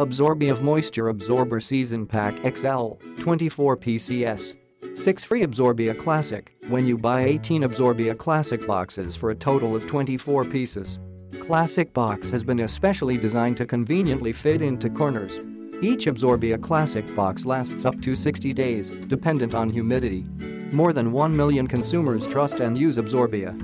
Absorbia Moisture Absorber Season Pack XL, 24 PCS. 6 free Absorbia Classic when you buy 18 Absorbia Classic boxes for a total of 24 pieces. Classic box has been especially designed to conveniently fit into corners. Each Absorbia Classic box lasts up to 60 days, dependent on humidity. More than 1 million consumers trust and use Absorbia